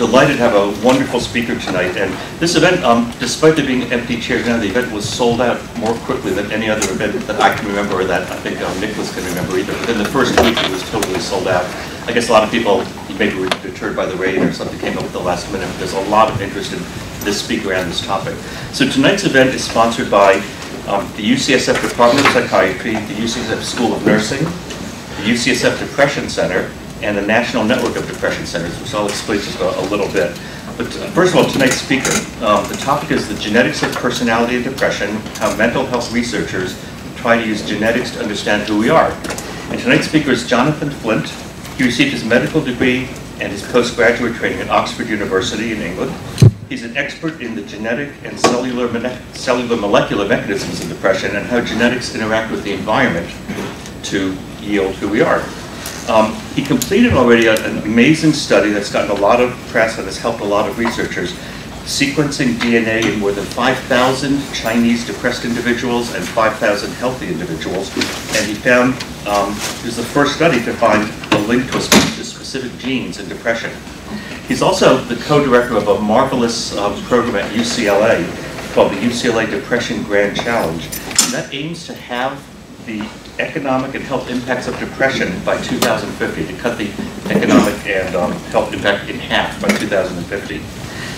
delighted to have a wonderful speaker tonight. And this event, um, despite there being empty chairs now, the event was sold out more quickly than any other event that I can remember or that I think um, Nicholas can remember either. Within the first week, it was totally sold out. I guess a lot of people maybe were deterred by the rain or something came up at the last minute. There's a lot of interest in this speaker and this topic. So tonight's event is sponsored by um, the UCSF Department of Psychiatry, the UCSF School of Nursing, the UCSF Depression Center, and the National Network of Depression Centers, which I'll explain just a, a little bit. But uh, first of all, tonight's speaker, um, the topic is the genetics of personality and depression, how mental health researchers try to use genetics to understand who we are. And tonight's speaker is Jonathan Flint. He received his medical degree and his postgraduate training at Oxford University in England. He's an expert in the genetic and cellular, cellular molecular mechanisms of depression and how genetics interact with the environment to yield who we are. Um, he completed already a, an amazing study that's gotten a lot of press and has helped a lot of researchers, sequencing DNA in more than 5,000 Chinese depressed individuals and 5,000 healthy individuals. And he found, um, it was the first study to find a link to, specific genes in depression. He's also the co-director of a marvelous um, program at UCLA called the UCLA Depression Grand Challenge. And that aims to have the economic and health impacts of depression by 2050, to cut the economic and um, health impact in half by 2050.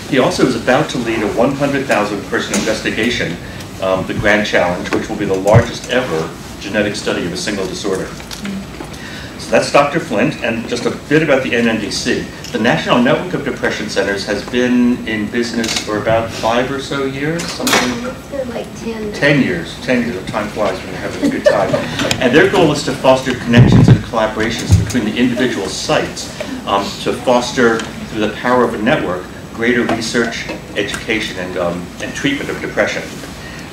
He also is about to lead a 100,000 person investigation, um, the Grand Challenge, which will be the largest ever genetic study of a single disorder. So that's Dr. Flint, and just a bit about the NNDC. The National Network of Depression Centers has been in business for about five or so years, something. like 10. 10 years, 10 years, time flies when you're having a good time. and their goal is to foster connections and collaborations between the individual sites um, to foster, through the power of a network, greater research, education, and, um, and treatment of depression.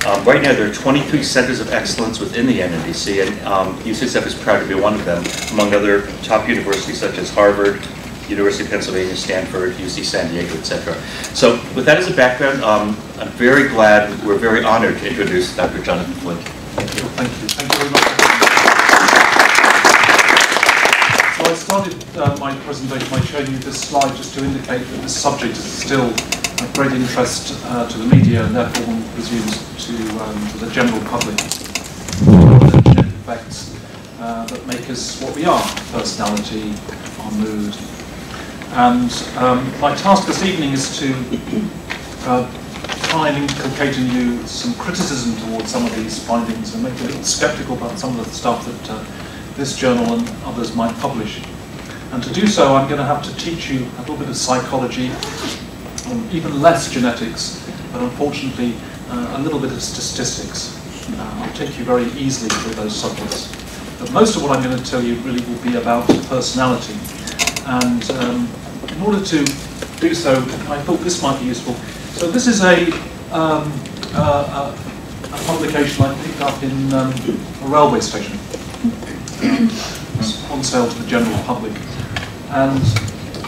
Um, right now, there are 23 centers of excellence within the NNDC, and um, UCSF is proud to be one of them, among other top universities such as Harvard, University of Pennsylvania, Stanford, UC San Diego, etc. So with that as a background, um, I'm very glad, we're very honored to introduce Dr. Jonathan Flint. Thank you. Thank you. Thank you very much. So I started uh, my presentation by showing you this slide just to indicate that the subject is still of great interest uh, to the media and therefore one presumes to, um, to the general public. The effects uh, that make us what we are, personality, our mood. And um, my task this evening is to uh, try and inculcate in you some criticism towards some of these findings and make you a little skeptical about some of the stuff that uh, this journal and others might publish. And to do so, I'm going to have to teach you a little bit of psychology, even less genetics, but unfortunately uh, a little bit of statistics. Uh, I'll take you very easily through those subjects. But most of what I'm going to tell you really will be about personality. And um, in order to do so, I thought this might be useful. So this is a, um, uh, a, a publication I picked up in um, a railway station. on sale to the general public. And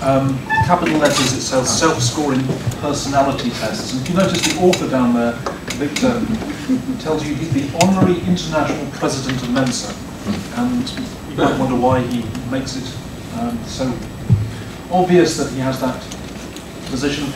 um, capital letters, it says self-scoring personality tests. And if you notice the author down there, Victor, tells you he's the honorary international president of Mensa. And you might wonder why he makes it um, so obvious that he has that position.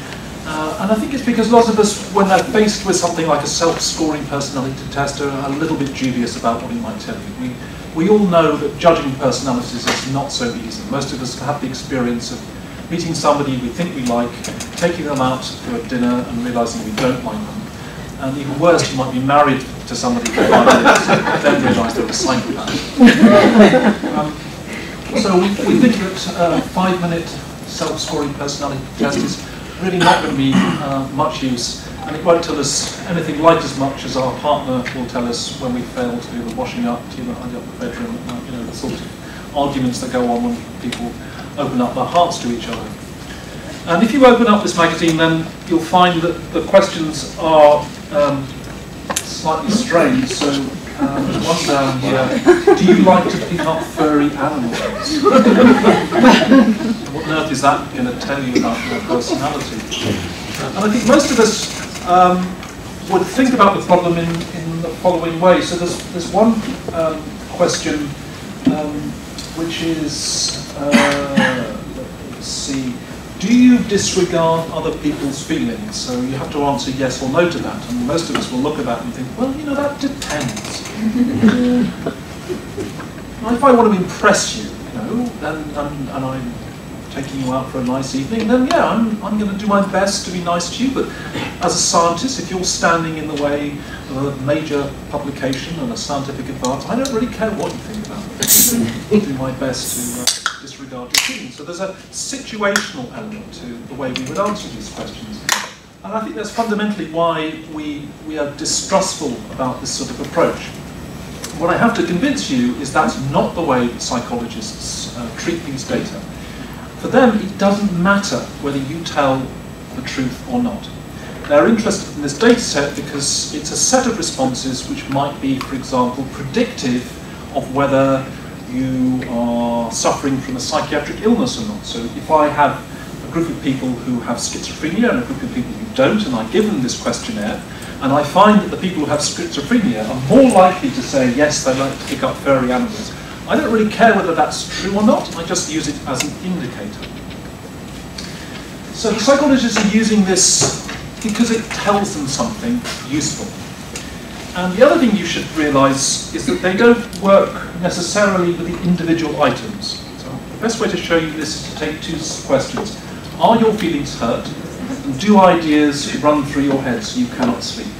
Uh, and I think it's because lots of us, when they're faced with something like a self-scoring personality test, are a little bit dubious about what he might tell you. We, we all know that judging personalities is not so easy. Most of us have the experience of meeting somebody we think we like, taking them out for a dinner and realizing we don't like them. And even worse, you might be married to somebody for five then realize they're a psychopath. um, so we, we think that uh, five-minute self-scoring personality test is really not going to be uh, much use, and it won't tell us anything like as much as our partner will tell us when we fail to do the washing up, to tidy up the bedroom, uh, you know, the sort of arguments that go on when people open up their hearts to each other. And if you open up this magazine, then you'll find that the questions are um, slightly strange. So um, one down here, do you like to pick up furry animals? what on earth is that going to tell you about your personality? And I think most of us um, would think about the problem in, in the following way. So there's, there's one um, question um, which is, uh, let's see, do you disregard other people's feelings? So you have to answer yes or no to that. And most of us will look at that and think, well, you know, that depends. if I want to impress you, you know, and, and, and I'm taking you out for a nice evening, then yeah, I'm, I'm going to do my best to be nice to you. But as a scientist, if you're standing in the way of a major publication and a scientific advance, I don't really care what you think about it. I'll do my best to uh, disregard your feelings. So there's a situational element to the way we would answer these questions. And I think that's fundamentally why we, we are distrustful about this sort of approach. What I have to convince you is that's not the way psychologists uh, treat these data. For them, it doesn't matter whether you tell the truth or not. They're interested in this data set because it's a set of responses which might be, for example, predictive of whether you are suffering from a psychiatric illness or not. So if I have a group of people who have schizophrenia and a group of people who don't, and I give them this questionnaire, and I find that the people who have schizophrenia are more likely to say, yes, they like to pick up furry animals. I don't really care whether that's true or not, I just use it as an indicator. So psychologists are using this because it tells them something useful. And the other thing you should realise is that they don't work necessarily with the individual items. So the best way to show you this is to take two questions. Are your feelings hurt? And do ideas run through your head so you cannot sleep?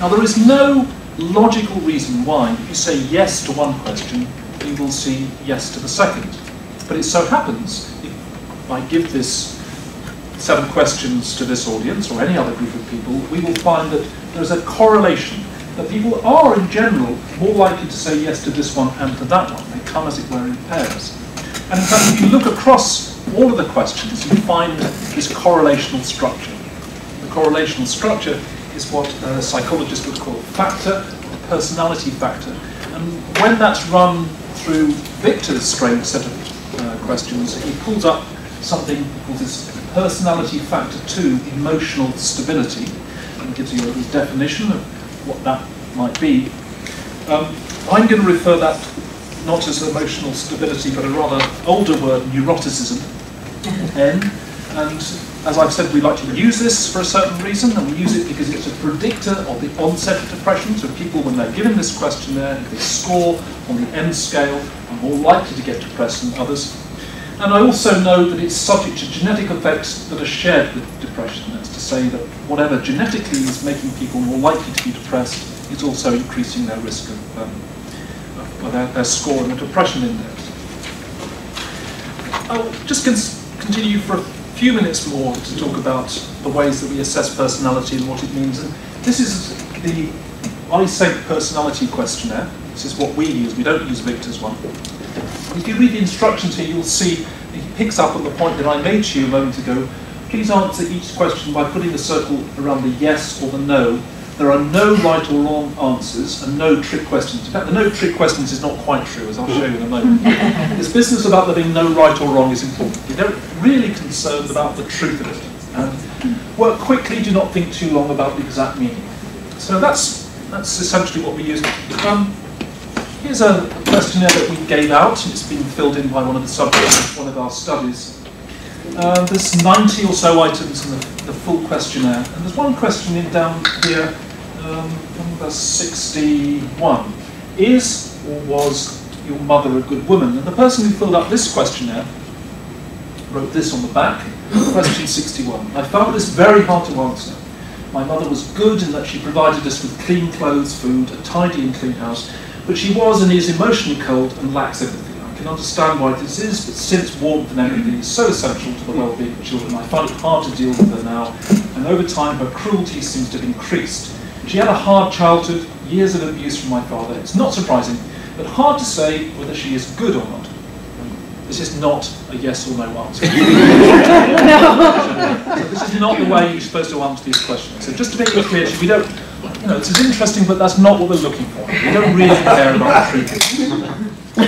Now there is no logical reason why if you say yes to one question, you will see yes to the second. But it so happens, if I give this of questions to this audience or any other group of people, we will find that there's a correlation that people are, in general, more likely to say yes to this one and to that one. They come, as it were, in pairs. And in fact, if you look across all of the questions, you find this correlational structure. The correlational structure is what a psychologist would call a factor, a personality factor. And when that's run through Victor's strange set of uh, questions, he pulls up something called this personality factor 2, emotional stability, and gives you a definition of what that might be. Um, I'm going to refer that not as emotional stability, but a rather older word, neuroticism, N. And as I've said, we like to use this for a certain reason, and we use it because it's a predictor of the onset of depression. So people, when they're given this questionnaire, if they score on the N scale, are more likely to get depressed than others. And I also know that it's subject to genetic effects that are shared with depression. That's to say that whatever genetically is making people more likely to be depressed is also increasing their risk of, um, of their, their, score in the depression index. I'll just continue for a few minutes more to talk about the ways that we assess personality and what it means. And this is the Eysenck personality questionnaire. This is what we use. We don't use Victor's one. If you read the instructions here, you'll see he picks up on the point that I made to you a moment ago. Please answer each question by putting a circle around the yes or the no. There are no right or wrong answers and no trick questions. In fact, the no trick questions is not quite true, as I'll show you in a moment. this business about there being no right or wrong is important. We don't really concerned about the truth of it. And work quickly, do not think too long about the exact meaning. So that's, that's essentially what we use. Um, Here's a questionnaire that we gave out. and It's been filled in by one of the subjects of one of our studies. Uh, there's 90 or so items in the, the, full questionnaire. And there's one question in down here, um, number 61. Is or was your mother a good woman? And the person who filled up this questionnaire wrote this on the back, question 61. I found this very hard to answer. My mother was good in that she provided us with clean clothes, food, a tidy and clean house, but she was and is emotionally cold and lacks empathy. I can understand why this is, but since warmth and empathy is so essential to the well-being of children, I find it hard to deal with her now, and over time her cruelty seems to have increased. She had a hard childhood, years of abuse from my father. It's not surprising, but hard to say whether she is good or not. This is not a yes or no answer. no. So this is not the way you're supposed to answer these questions. So just to make it clear, we don't you know, it's interesting, but that's not what we're looking for. We don't really care about the truth.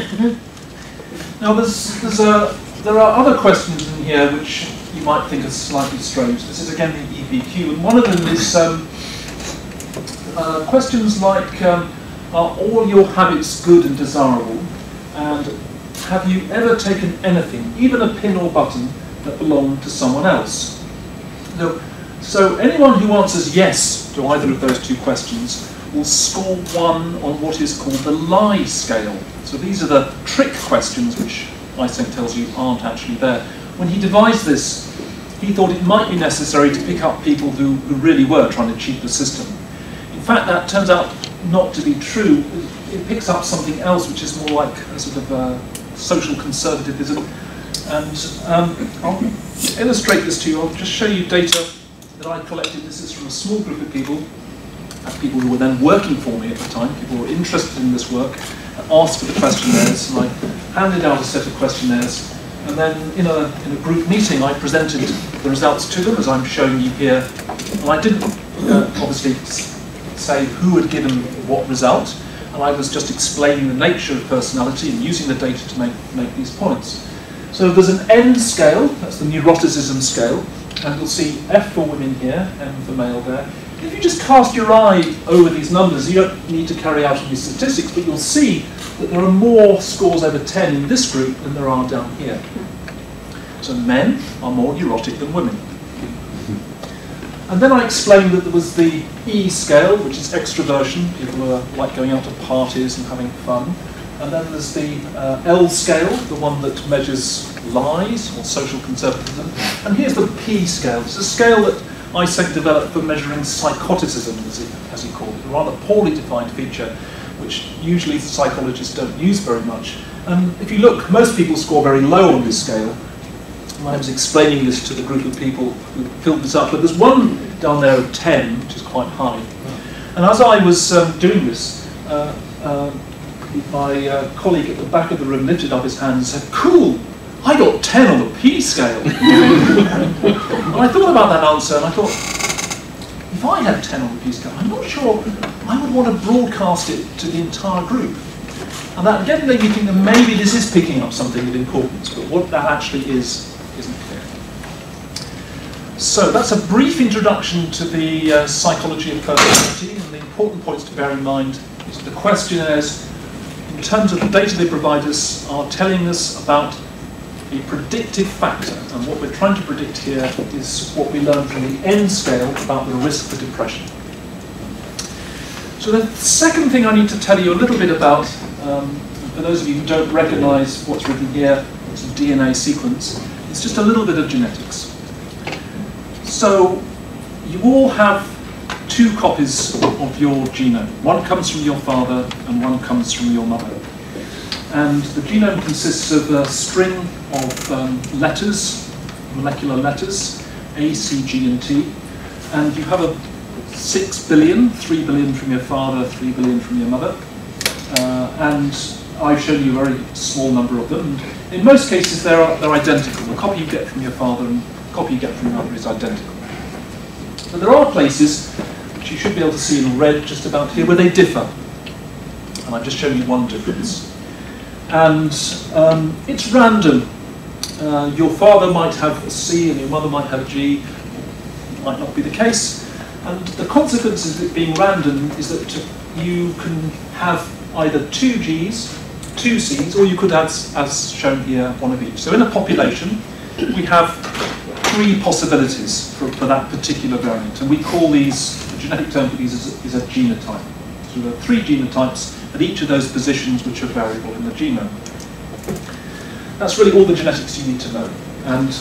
now, there's, there's a, there are other questions in here which you might think are slightly strange. This is again the EPQ, and one of them is um, uh, questions like, um, are all your habits good and desirable? And have you ever taken anything, even a pin or button, that belonged to someone else. Now, so anyone who answers yes to either of those two questions will score one on what is called the lie scale. So these are the trick questions which Eysenck tells you aren't actually there. When he devised this, he thought it might be necessary to pick up people who, who really were trying to cheat the system. In fact, that turns out not to be true. It picks up something else which is more like a sort of uh, social conservatism. And um, I'll illustrate this to you. I'll just show you data I collected. This is from a small group of people, people who were then working for me at the time, people who were interested in this work, asked for the questionnaires, and I handed out a set of questionnaires and then in a, in a group meeting, I presented the results to them, as I'm showing you here. And I didn't uh, obviously say who had given what result, and I was just explaining the nature of personality and using the data to make, make these points. So there's an N scale, that's the neuroticism scale, and you'll see F for women here, M for male there. If you just cast your eye over these numbers, you don't need to carry out any statistics, but you'll see that there are more scores over 10 in this group than there are down here. So men are more neurotic than women. And then I explained that there was the E scale, which is extroversion, people who are like going out to parties and having fun. And then there's the uh, L scale, the one that measures lies or social conservatism. And here's the P scale. It's a scale that Eysenck developed for measuring psychoticism, as he, as he called it, a rather poorly defined feature, which usually psychologists don't use very much. And if you look, most people score very low on this scale, I was explaining this to the group of people who filled this up, but there's one down there of 10, which is quite high. And as I was um, doing this, uh, uh, my uh, colleague at the back of the room lifted up his hand and said, cool, I got 10 on the P scale. and I thought about that answer and I thought, if I had 10 on the P scale, I'm not sure I would want to broadcast it to the entire group. And that again made me think that maybe this is picking up something of importance, but what that actually is isn't clear. So that's a brief introduction to the uh, psychology of personality, and the important points to bear in mind is the questionnaires, in terms of the data they provide us, are telling us about a predictive factor, and what we're trying to predict here is what we learn from the N scale about the risk for depression. So the second thing I need to tell you a little bit about, um, for those of you who don't recognize what's written here, it's a DNA sequence, it's just a little bit of genetics. So you all have two copies of your genome. One comes from your father and one comes from your mother. And the genome consists of a string of um, letters, molecular letters, A, C, G, and T. And you have a 6 billion, 3 billion from your father, 3 billion from your mother. Uh, and I've shown you a very small number of them. And in most cases, they're, they're identical. The copy you get from your father and the copy you get from your mother is identical. But there are places, you should be able to see in red just about here, where they differ. And I've just shown you one difference. And um, it's random. Uh, your father might have a C and your mother might have a G. It might not be the case. And the consequence of it being random is that you can have either two Gs two Cs, or you could add, as shown here, one of each. So in a population, we have three possibilities for, for that particular variant, and we call these, the genetic term for these is, is a genotype. So there are three genotypes at each of those positions which are variable in the genome. That's really all the genetics you need to know. And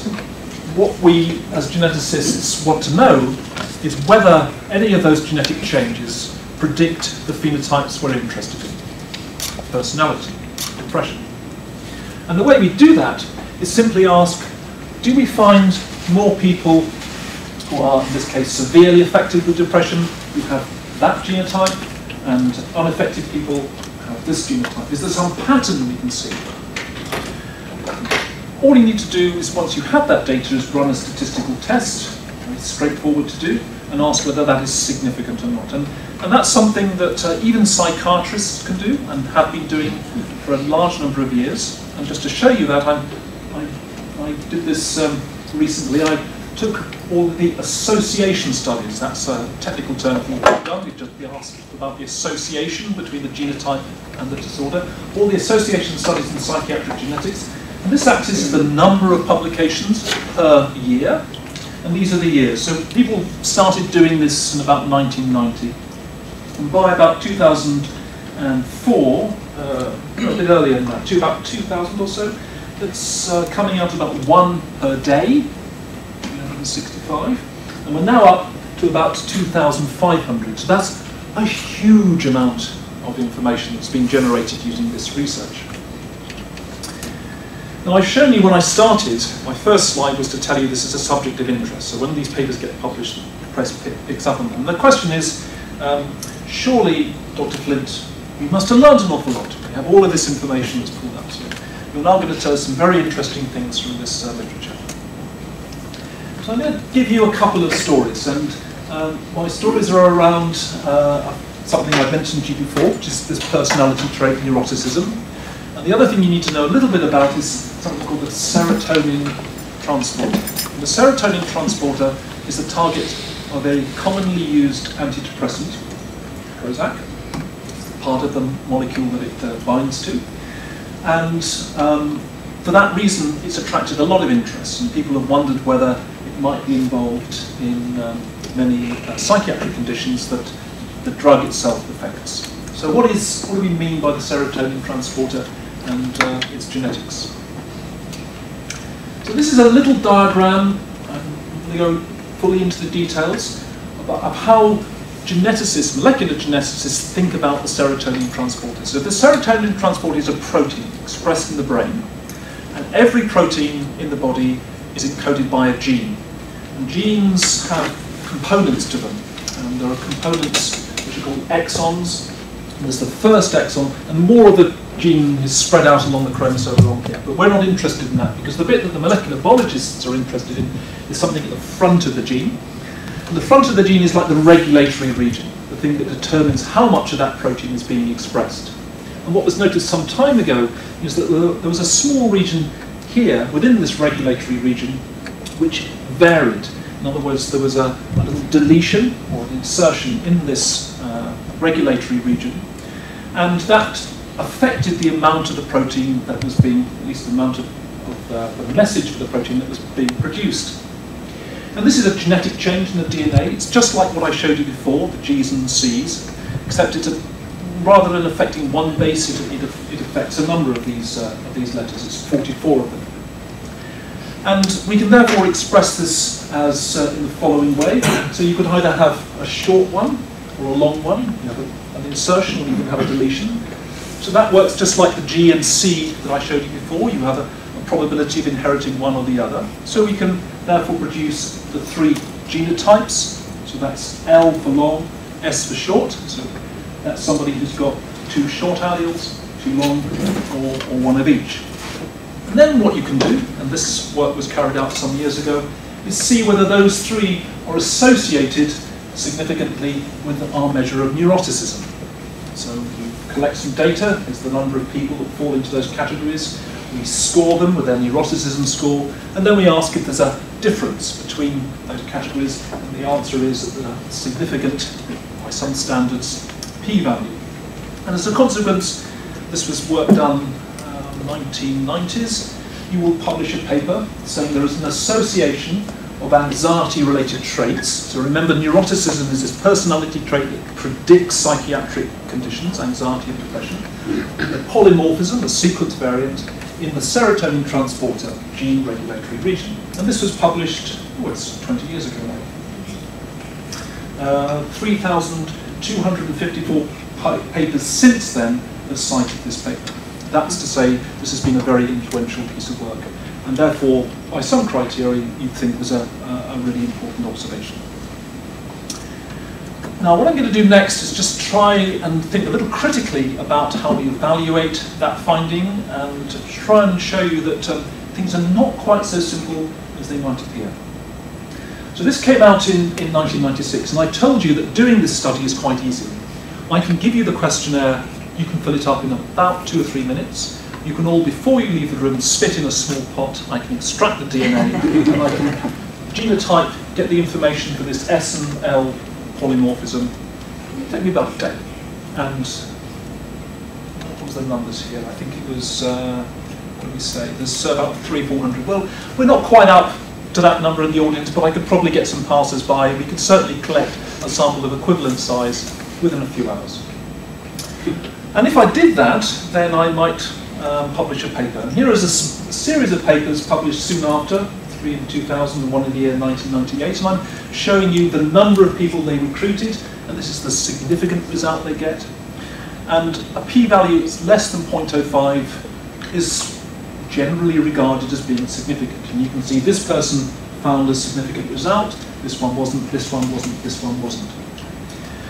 what we, as geneticists, want to know is whether any of those genetic changes predict the phenotypes we're interested in. Personality, depression. And the way we do that is simply ask, do we find more people who are, in this case, severely affected with depression who have that genotype, and unaffected people have this genotype? Is there some pattern we can see? All you need to do is, once you have that data, is run a statistical test, it's straightforward to do, and ask whether that is significant or not. And, and that's something that uh, even psychiatrists can do and have been doing for a large number of years. And just to show you that, I, I, I did this um, recently. I took all the association studies, that's a technical term for what we've done, we've just asked about the association between the genotype and the disorder. All the association studies in psychiatric genetics, And this axis is the number of publications per year, and these are the years. So people started doing this in about 1990, and by about 2004, uh, a bit earlier than that, to about 2000 or so, it's uh, coming out about one per day, 365, and we're now up to about 2,500. So that's a huge amount of information that's been generated using this research. Now I've shown you when I started, my first slide was to tell you this is a subject of interest. So when these papers get published, the press picks up on them. And the question is, um, surely, Dr. Flint, you must have learned an awful lot. We have all of this information that's pulled. So you're now going to tell us some very interesting things from this uh, literature. So I'm going to give you a couple of stories, and um, my stories are around uh, something I've mentioned to you before, which is this personality trait, neuroticism. And the other thing you need to know a little bit about is something called the serotonin transporter. And the serotonin transporter is the target of a commonly used antidepressant, Prozac. It's part of the molecule that it uh, binds to. And um, for that reason, it's attracted a lot of interest, and people have wondered whether might be involved in um, many uh, psychiatric conditions that the drug itself affects. So what is what do we mean by the serotonin transporter and uh, its genetics? So this is a little diagram, I'm going to go fully into the details, about, of how geneticists, molecular geneticists, think about the serotonin transporter. So the serotonin transporter is a protein expressed in the brain, and every protein in the body is encoded by a gene. Genes have components to them, and there are components which are called exons. There's the first exon, and more of the gene is spread out along the chromosome along here. But we're not interested in that because the bit that the molecular biologists are interested in is something at the front of the gene. And the front of the gene is like the regulatory region, the thing that determines how much of that protein is being expressed. And what was noticed some time ago is that there was a small region here within this regulatory region which varied. In other words, there was a, a little deletion or an insertion in this uh, regulatory region, and that affected the amount of the protein that was being, at least the amount of, of uh, the message for the protein that was being produced. And this is a genetic change in the DNA. It's just like what I showed you before, the G's and C's, except it's a, rather than affecting one base, it, it, it affects a number of these, uh, of these letters. It's 44 of them. And we can therefore express this as uh, in the following way. So you could either have a short one or a long one. You have an insertion or you can have a deletion. So that works just like the G and C that I showed you before. You have a, a probability of inheriting one or the other. So we can therefore produce the three genotypes. So that's L for long, S for short. So that's somebody who's got two short alleles, two long, or, or one of each. And then what you can do, and this work was carried out some years ago, is see whether those three are associated significantly with our measure of neuroticism. So we collect some data, it's the number of people that fall into those categories, we score them with their neuroticism score, and then we ask if there's a difference between those categories, and the answer is that there's a significant, by some standards, p-value. And as a consequence, this was work done 1990s, you will publish a paper saying there is an association of anxiety-related traits. So remember, neuroticism is this personality trait that predicts psychiatric conditions, anxiety and depression. The polymorphism, a sequence variant, in the serotonin transporter gene regulatory region. And this was published, oh, it's 20 years ago now. Uh, 3,254 papers since then have cited this paper. That's to say, this has been a very influential piece of work, and therefore, by some criteria, you'd think was a, a really important observation. Now, what I'm going to do next is just try and think a little critically about how we evaluate that finding and try and show you that um, things are not quite so simple as they might appear. So this came out in, in 1996, and I told you that doing this study is quite easy. I can give you the questionnaire you can fill it up in about two or three minutes. You can all, before you leave the room, spit in a small pot. I can extract the DNA and I can genotype, get the information for this S and L polymorphism. Take me about a day. And what was the numbers here? I think it was uh, what do we say? There's about three, four hundred. Well, we're not quite up to that number in the audience, but I could probably get some passers-by. We could certainly collect a sample of equivalent size within a few hours. And if I did that, then I might um, publish a paper. And here is a, series of papers published soon after, three in 2000 and one in the year 1998, and I'm showing you the number of people they recruited, and this is the significant result they get. And a p-value that's less than 0.05 is generally regarded as being significant. And you can see this person found a significant result, this one wasn't, this one wasn't, this one wasn't.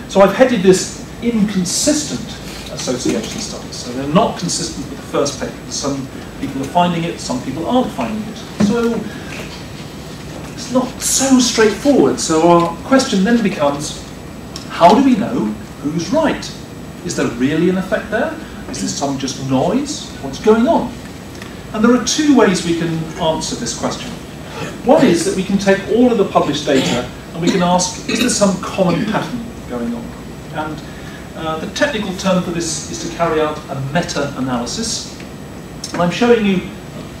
So I've headed this inconsistent association studies. So they're not consistent with the first paper. Some people are finding it, some people aren't finding it. So it's not so straightforward. So our question then becomes, how do we know who's right? Is there really an effect there? Is this some just noise? What's going on? And there are two ways we can answer this question. One is that we can take all of the published data and we can ask, is there some common pattern going on? And uh, the technical term for this is to carry out a meta-analysis. And I'm showing you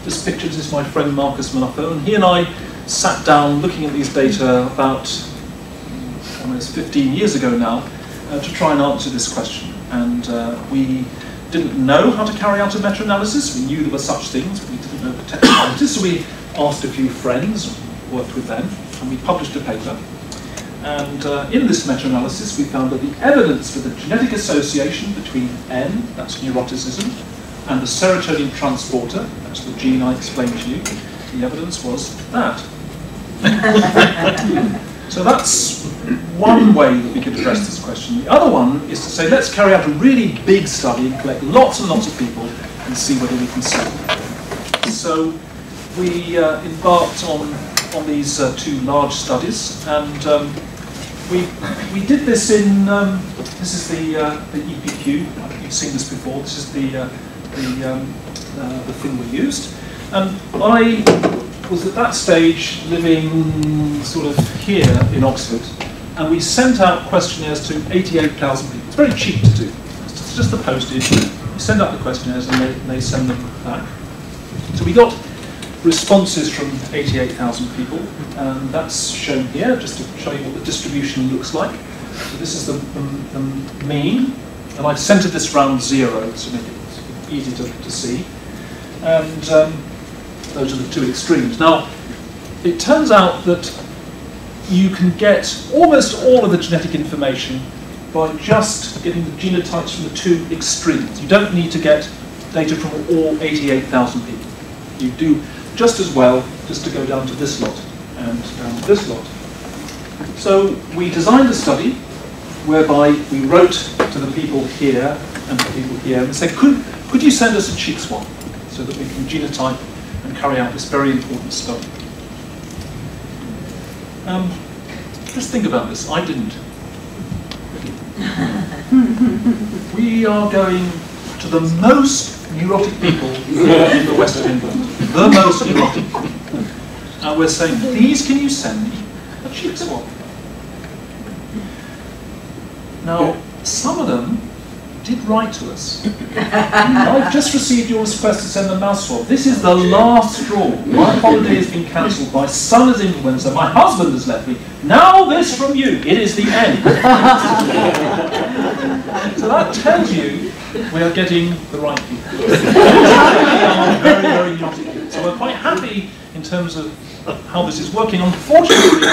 this picture, this is my friend Marcus Munafò, and he and I sat down looking at these data about almost 15 years ago now uh, to try and answer this question. And uh, we didn't know how to carry out a meta-analysis. We knew there were such things, but we didn't know the technicalities. So we asked a few friends, worked with them, and we published a paper. And uh, in this meta-analysis, we found that the evidence for the genetic association between N, that's neuroticism, and the serotonin transporter, that's the gene I explained to you, the evidence was that. so that's one way that we could address this question. The other one is to say, let's carry out a really big study and collect lots and lots of people and see whether we can see. So we uh, embarked on, on these uh, two large studies, and um, we, we did this in, um, this is the, uh, the EPQ, you've seen this before, this is the, uh, the, um, uh, the thing we used. And I was at that stage living sort of here in Oxford, and we sent out questionnaires to 88,000 people. It's very cheap to do. It's just the postage. You send out the questionnaires and they, they send them back. So we got responses from 88,000 people, and that's shown here, just to show you what the distribution looks like. So this is the, the, the mean, and I've centered this round zero to make it easy to, to see. And um, those are the two extremes. Now, it turns out that you can get almost all of the genetic information by just getting the genotypes from the two extremes. You don't need to get data from all 88,000 people. You do just as well just to go down to this lot and down to this lot. So we designed a study whereby we wrote to the people here and the people here and said, could, could you send us a cheek swab so that we can genotype and carry out this very important study? Um, just think about this. I didn't. we are going to the most neurotic people in the west of England. The most neurotic. And we're saying, please can you send me a cheek swab? Now, some of them did write to us. I've just received your request to send a mouse swab. This is the last straw. My holiday has been cancelled. My son is influenza. My husband has left me. Now this from you. It is the end. so that tells you we are getting the right people. very, very neurotic. We're quite happy in terms of how this is working. Unfortunately,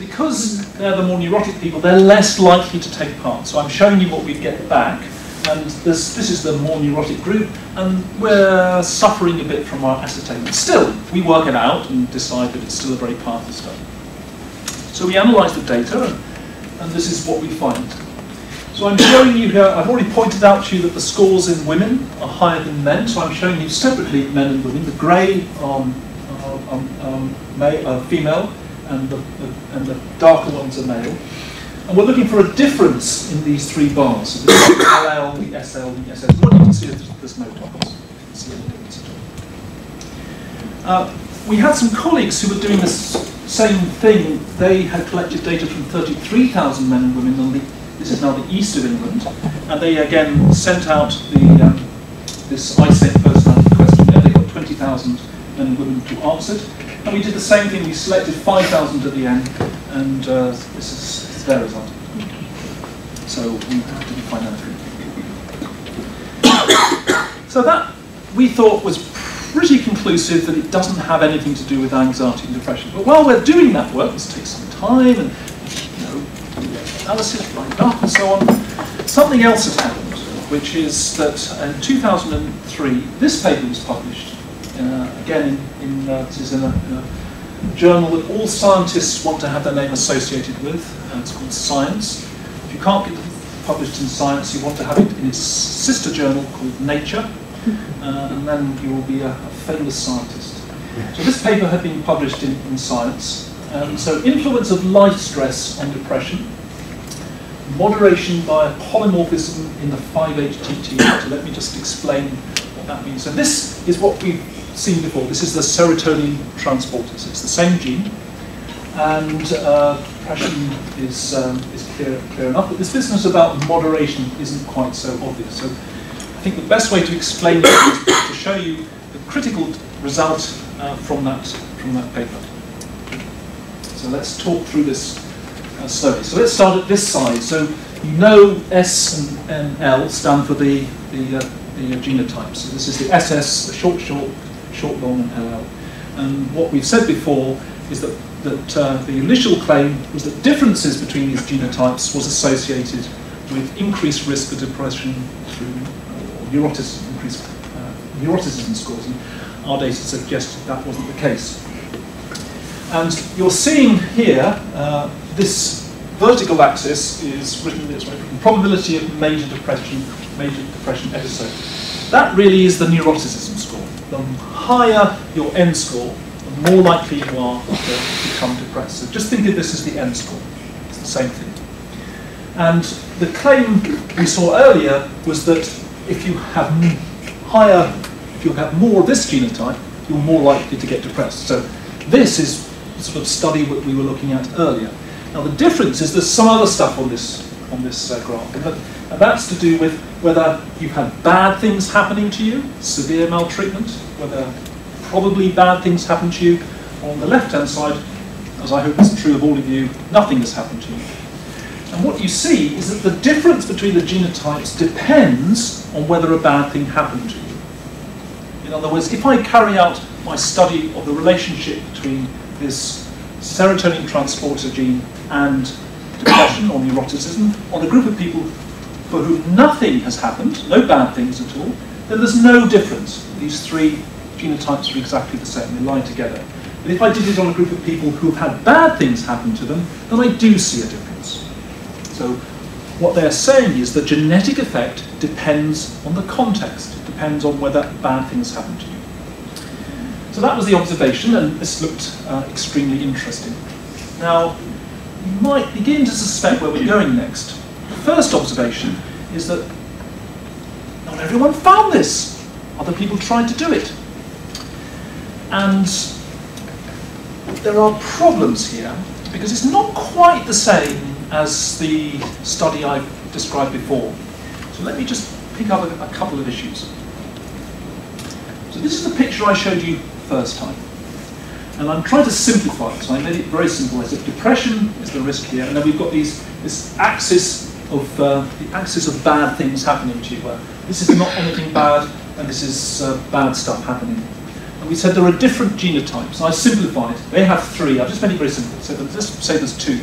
because they're the more neurotic people, they're less likely to take part. So I'm showing you what we get back. And this, this is the more neurotic group, and we're suffering a bit from our ascertainment. Still, we work it out and decide that it's still a very powerful study. So we analyse the data, and this is what we find. So I'm showing you here, I've already pointed out to you that the scores in women are higher than men, so I'm showing you separately men and women. The grey um, are um, um, uh, female, and the, the, and the darker ones are male. And we're looking for a difference in these three bars. So the LL, the SL, the SS. What you can see is there's no difference at all. Uh, we had some colleagues who were doing this same thing. They had collected data from 33,000 men and women on the, this is now the east of England, and they again sent out the um, this Eysenck personality questionnaire. They got 20,000 men and women who answered. And we did the same thing, we selected 5,000 at the end, and uh, this is their result. So we didn't find anything. So that we thought was pretty conclusive that it doesn't have anything to do with anxiety and depression. But while we're doing that work, this takes some time and analysis, writing up and so on, something else has happened, which is that in 2003, this paper was published, uh, again, in, in, uh, this is in a, in a journal that all scientists want to have their name associated with, it's called Science. If you can't get published in Science, you want to have it in its sister journal called Nature, uh, and then you will be a, a, famous scientist. So this paper had been published in, in Science. Um, so influence of life stress on depression, moderation by a polymorphism in the 5-HTT. So let me just explain what that means. So this is what we've seen before. This is the serotonin transporter. So it's the same gene. And uh, depression is, um, is clear, clear enough. But this business about moderation isn't quite so obvious. So I think the best way to explain it is to show you the critical result uh, from, that, from that paper. So let's talk through this uh, slowly. So let's start at this side. So you know S and, and L stand for the, the, uh, the genotypes. So this is the SS, the short, short, short, long, and LL. And what we've said before is that, that uh, the initial claim was that differences between these genotypes was associated with increased risk of depression through neuroticism, increased uh, neuroticism scores, and our data suggested that wasn't the case. And you're seeing here, uh, this vertical axis is written this way, probability of major depression, major depression episode. That really is the neuroticism score. The higher your N score, the more likely you are to become depressed. So just think of this as the N score. It's the same thing. And the claim we saw earlier was that if you have higher, if you have more of this genotype, you're more likely to get depressed. So this is sort of study that we were looking at earlier. Now the difference is there's some other stuff on this on this uh, graph, and, and that's to do with whether you've had bad things happening to you, severe maltreatment, whether probably bad things happen to you. On the left-hand side, as I hope is true of all of you, nothing has happened to you. And what you see is that the difference between the genotypes depends on whether a bad thing happened to you. In other words, if I carry out my study of the relationship between this serotonin transporter gene and depression or neuroticism on a group of people for whom nothing has happened, no bad things at all, then there's no difference. These three genotypes are exactly the same, they lie together. But if I did it on a group of people who have had bad things happen to them, then I do see a difference. So what they're saying is the genetic effect depends on the context, it depends on whether bad things happen to you. So that was the observation, and this looked uh, extremely interesting. Now, you might begin to suspect where we're going next. The first observation is that not everyone found this. Other people tried to do it. And there are problems here, because it's not quite the same as the study I described before. So let me just pick up a, a couple of issues. So this is the picture I showed you first time. And I'm trying to simplify it, so I made it very simple. I said depression is the risk here, and then we've got these this axis of uh, the axis of bad things happening to you, where this is not anything bad, and this is uh, bad stuff happening. And we said there are different genotypes. I simplified. They have three. I've just made it very simple. So let's say there's two.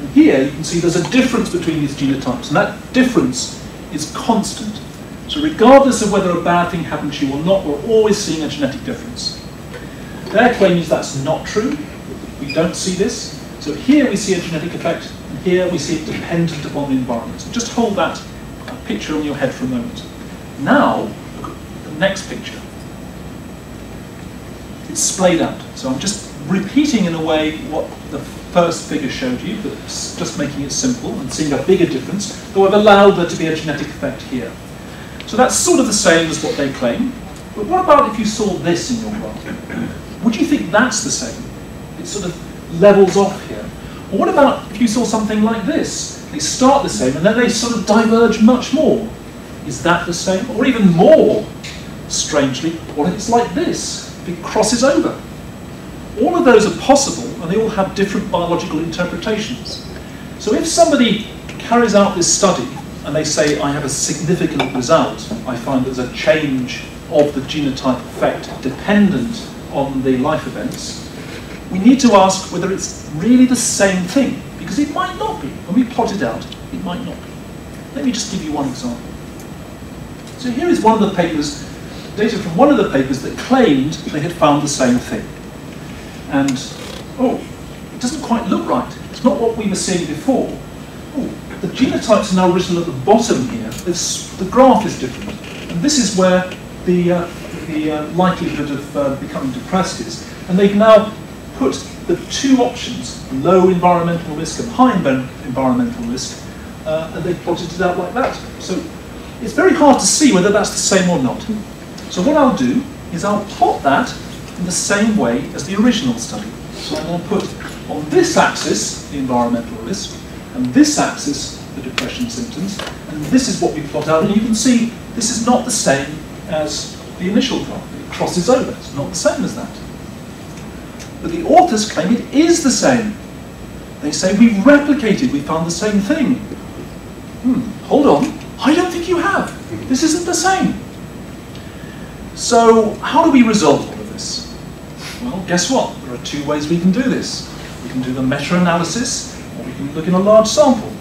And here you can see there's a difference between these genotypes, and that difference is constant. So regardless of whether a bad thing happened to you or not, we're always seeing a genetic difference. Their claim is that's not true. We don't see this. So here we see a genetic effect, and here we see it dependent upon the environment. So just hold that picture on your head for a moment. Now, look at the next picture. It's splayed out. So I'm just repeating in a way what the first figure showed you, but just making it simple and seeing a bigger difference, though I've allowed there to be a genetic effect here. So that's sort of the same as what they claim. But what about if you saw this in your graph? Would you think that's the same? It sort of levels off here. Or what about if you saw something like this? They start the same and then they sort of diverge much more. Is that the same? Or even more? strangely, well, it's like this. It crosses over. All of those are possible, and they all have different biological interpretations. So if somebody carries out this study and they say, I have a significant result, I find there's a change of the genotype effect dependent on the life events, we need to ask whether it's really the same thing, because it might not be. When we plot it out, it might not be. Let me just give you one example. So here is one of the papers, data from one of the papers that claimed they had found the same thing. And, oh, it doesn't quite look right. It's not what we were seeing before. The genotypes are now written at the bottom here. This, the graph is different. And this is where the, uh, the uh, likelihood of uh, becoming depressed is. And they've now put the two options, low environmental risk and high environmental risk, uh, and they've plotted it out like that. So it's very hard to see whether that's the same or not. So what I'll do is I'll plot that in the same way as the original study. So I'm going to put on this axis the environmental risk, and this axis the depression symptoms, and this is what we plot out, and you can see this is not the same as the initial graph. It crosses over, it's not the same as that. But the authors claim it is the same. They say we've replicated, we found the same thing. Hmm, hold on, I don't think you have. This isn't the same. So how do we resolve all of this? Well, guess what? There are two ways we can do this. We can do the meta-analysis, we can look in a large sample.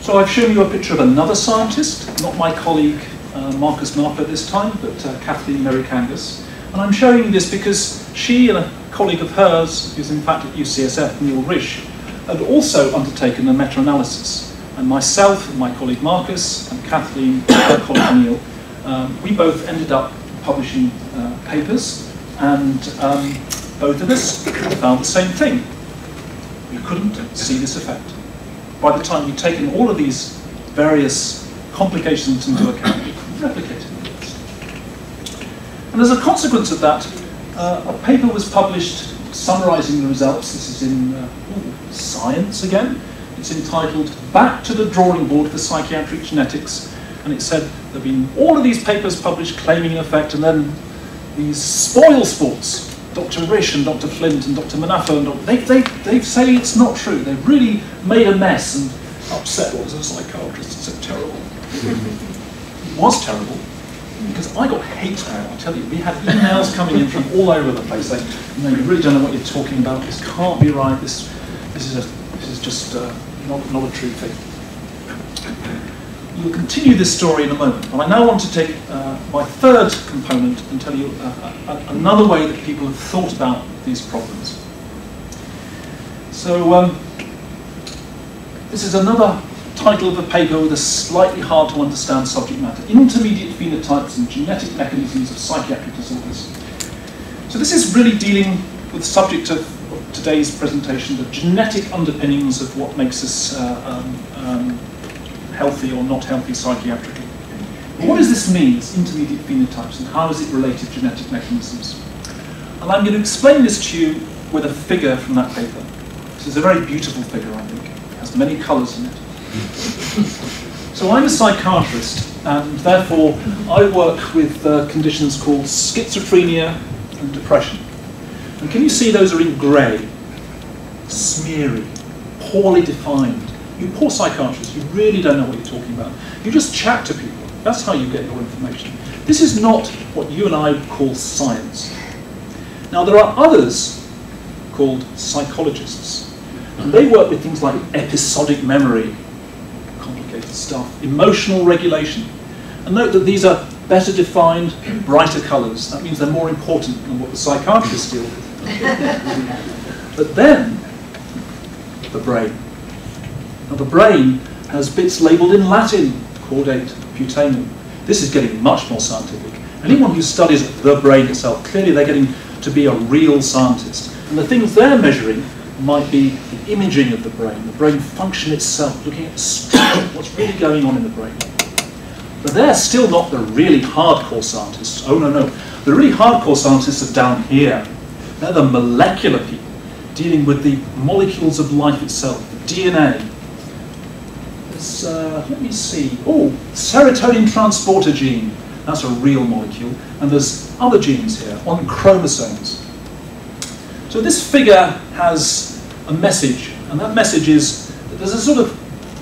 So I've shown you a picture of another scientist, not my colleague uh, Marcus at this time, but uh, Kathleen Merikangas. And I'm showing you this because she and a colleague of hers, who's in fact at UCSF, Neil Risch, had also undertaken a meta-analysis. And myself, and my colleague Marcus, and Kathleen, her colleague Neil, um, we both ended up publishing uh, papers, and um, both of us found the same thing. We couldn't see this effect. By the time we'd taken all of these various complications into account, we couldn't replicate it. And as a consequence of that, uh, a paper was published summarizing the results. This is in uh, ooh, Science again. It's entitled Back to the Drawing Board for Psychiatric Genetics. And it said there have been all of these papers published claiming an effect, and then these spoil sports, Dr. Risch and Dr. Flint and Dr. Munafò, and Dr. They, they, they say it's not true. They've really made a mess and upset what was a psychiatrist and terrible. it was terrible because I got hate mail, I tell you. We had emails coming in from all over the place saying, no, you really don't know what you're talking about. This can't be right. This, this, is, a, this is just uh, not, not a true thing. We'll continue this story in a moment, but I now want to take uh, my third component and tell you uh, uh, another way that people have thought about these problems. So um, this is another title of a paper with a slightly hard to understand subject matter, Intermediate Phenotypes and Genetic Mechanisms of Psychiatric Disorders. So this is really dealing with the subject of, of today's presentation, the genetic underpinnings of what makes us uh, um, healthy or not healthy psychiatrically. What does this mean, intermediate phenotypes, and how is it related to genetic mechanisms? And I'm going to explain this to you with a figure from that paper. This is a very beautiful figure, I think. It has many colours in it. So I'm a psychiatrist, and therefore I work with uh, conditions called schizophrenia and depression. And can you see those are in grey? Smeary, poorly defined. You poor psychiatrists, you really don't know what you're talking about. You just chat to people. That's how you get your information. This is not what you and I call science. Now there are others called psychologists. And they work with things like episodic memory, complicated stuff, emotional regulation. And note that these are better defined, brighter colours. That means they're more important than what the psychiatrists deal with. but then, the brain. Now the brain has bits labelled in Latin, caudate, putamen. This is getting much more scientific. Anyone who studies the brain itself, clearly they're getting to be a real scientist. And the things they're measuring might be the imaging of the brain, the brain function itself, looking at what's really going on in the brain. But they're still not the really hardcore scientists. Oh, no, no. The really hardcore scientists are down here. They're the molecular people, dealing with the molecules of life itself, the DNA. There's, uh, let me see, oh, serotonin transporter gene. That's a real molecule. And there's other genes here on chromosomes. So this figure has a message, and that message is that there's a sort of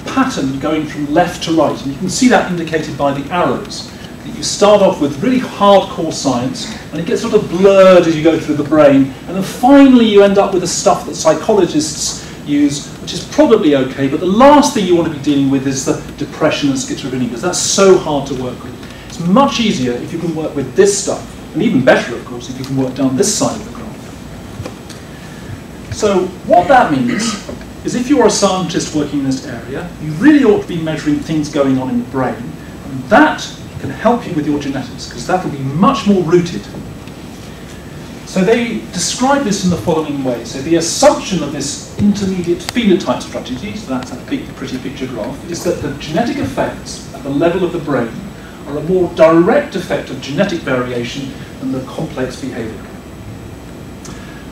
pattern going from left to right, and you can see that indicated by the arrows. That you start off with really hardcore science, and it gets sort of blurred as you go through the brain, and then finally you end up with the stuff that psychologists use, which is probably okay, but the last thing you want to be dealing with is the depression and schizophrenia, because that's so hard to work with. It's much easier if you can work with this stuff, and even better, of course, if you can work down this side of the graph. So what that means is if you're a scientist working in this area, you really ought to be measuring things going on in the brain, and that can help you with your genetics, because that will be much more rooted. So they describe this in the following way. So the assumption of this intermediate phenotype strategy, so that's a big, pretty picture graph, is that the genetic effects at the level of the brain are a more direct effect of genetic variation than the complex behavior.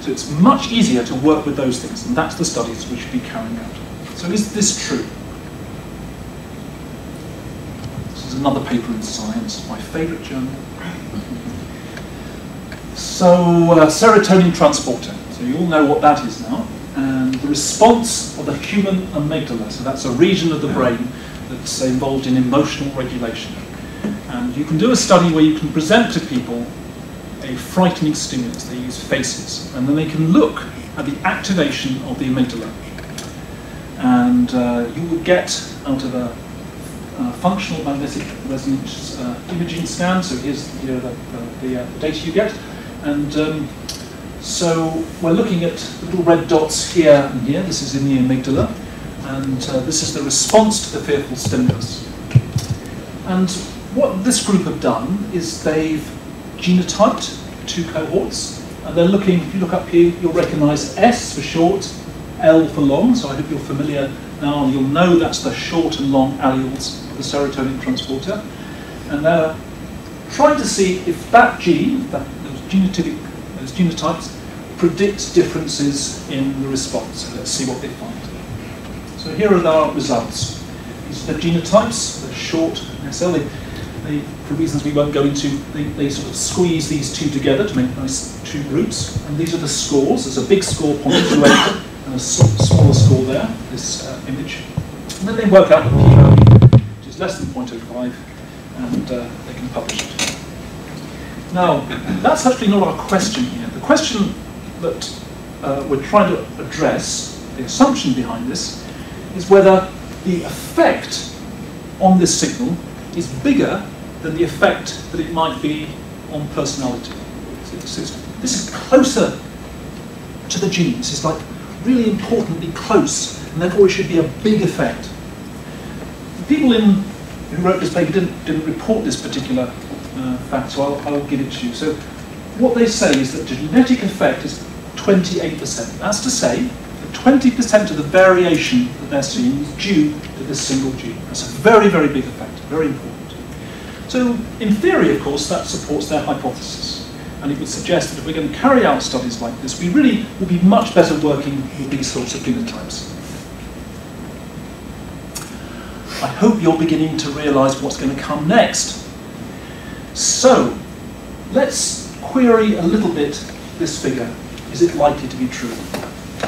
So it's much easier to work with those things, and that's the studies we should be carrying out. So is this true? This is another paper in Science, my favourite journal. So uh, serotonin transporter. So you all know what that is now. And the response of the human amygdala. So that's a region of the brain that's involved in emotional regulation. And you can do a study where you can present to people a frightening stimulus. They use faces. And then they can look at the activation of the amygdala. And uh, you will get out of a uh, functional magnetic resonance uh, imaging scan. So here's here the, the, the, uh, data you get. And um, so we're looking at little red dots here and here. This is in the amygdala. And uh, this is the response to the fearful stimulus. And what this group have done is they've genotyped two cohorts. And they're looking, if you look up here, you'll recognize S for short, L for long. So I hope you're familiar now. You'll know that's the short and long alleles of the serotonin transporter. And they're trying to see if that gene, that, genotypic, those genotypes, predict differences in the response. Let's see what they find. So here are our results. These are the genotypes, the short SL. They, they, for reasons we won't go into, they, they sort of squeeze these two together to make nice two groups. And these are the scores. There's a big score, 0.28, and a smaller score there, this uh, image. And then they work out the p-value, which is less than 0.05, and uh, they can publish it. Now, that's actually not our question here. The question that uh, we're trying to address, the assumption behind this, is whether the effect on this signal is bigger than the effect that it might be on personality. So this is closer to the genes. It's like really importantly close, and therefore it should be a big effect. The people in, who wrote this paper didn't, didn't report this particular uh, fact, so I'll, I'll give it to you. So what they say is that the genetic effect is 28%. That's to say that 20% of the variation that they're seeing is due to this single gene. That's a very, very big effect, very important. So in theory, of course, that supports their hypothesis. And it would suggest that if we're going to carry out studies like this, we really will be much better working with these sorts of phenotypes. I hope you're beginning to realize what's going to come next. So, let's query a little bit this figure. Is it likely to be true?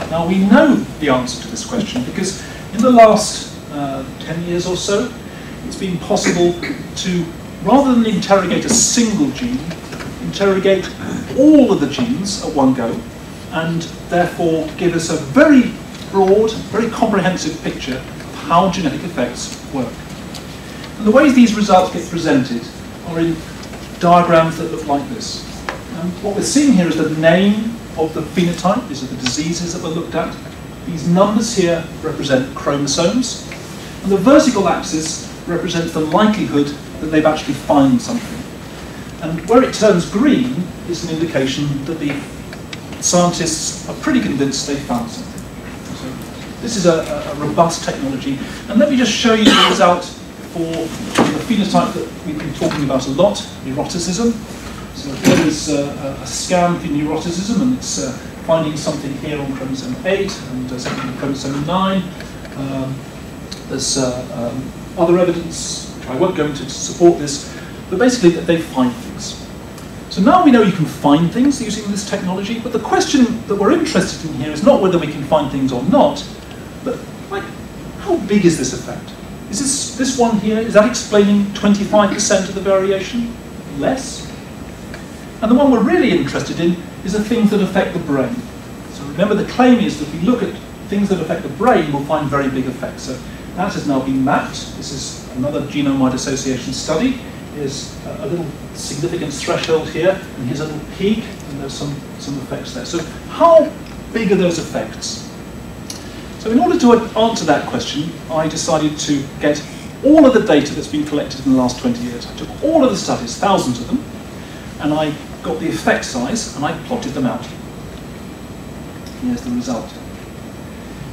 Now, we know the answer to this question because in the last uh, 10 years or so, it's been possible to, rather than interrogate a single gene, interrogate all of the genes at one go, and therefore give us a very broad, very comprehensive picture of how genetic effects work. And the ways these results get presented are in diagrams that look like this. And what we're seeing here is the name of the phenotype, these are the diseases that were looked at. These numbers here represent chromosomes, and the vertical axis represents the likelihood that they've actually found something. And where it turns green is an indication that the scientists are pretty convinced they found something. So this is a, a, robust technology. And let me just show you the result for the phenotype that we've been talking about a lot, neuroticism. So here is a, a scan for neuroticism, and it's uh, finding something here on chromosome 8 and uh, something on chromosome 9. Um, There's uh, um, other evidence, which I won't go into to support this, but basically that they find things. So now we know you can find things using this technology, but the question that we're interested in here is not whether we can find things or not, but like, how big is this effect? Is this, this one here, is that explaining 25% of the variation? Less? And the one we're really interested in is the things that affect the brain. So remember the claim is that if we look at things that affect the brain, we'll find very big effects. So that has now been mapped. This is another genome-wide association study. Here's a little significance threshold here, and here's a little peak, and there's some, some effects there. So how big are those effects? So in order to answer that question, I decided to get all of the data that's been collected in the last 20 years. I took all of the studies, thousands of them, and I got the effect size and I plotted them out. Here's the result.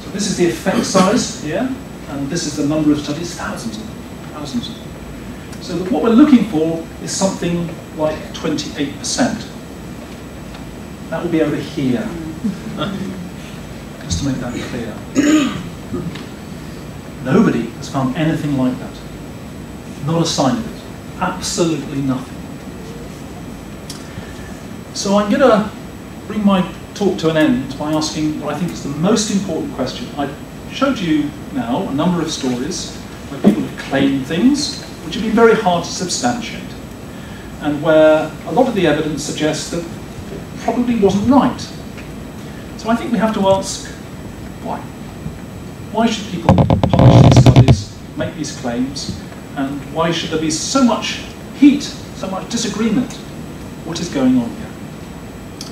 So this is the effect size here, and this is the number of studies, thousands of them, thousands of them. So what we're looking for is something like 28%. That will be over here. Just to make that clear. Nobody has found anything like that. Not a sign of it. Absolutely nothing. So I'm going to bring my talk to an end by asking what I think is the most important question. I showed you now a number of stories where people have claimed things which have been very hard to substantiate and where a lot of the evidence suggests that it probably wasn't right. So I think we have to ask? Why should people publish these studies, make these claims, and why should there be so much heat, so much disagreement? What is going on here?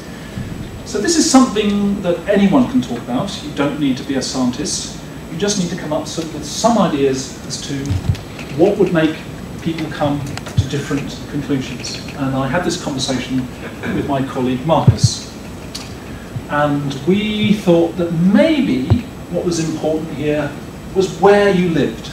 So this is something that anyone can talk about. You don't need to be a scientist. You just need to come up with some ideas as to what would make people come to different conclusions. And I had this conversation with my colleague Marcus. And we thought that maybe what was important here was where you lived.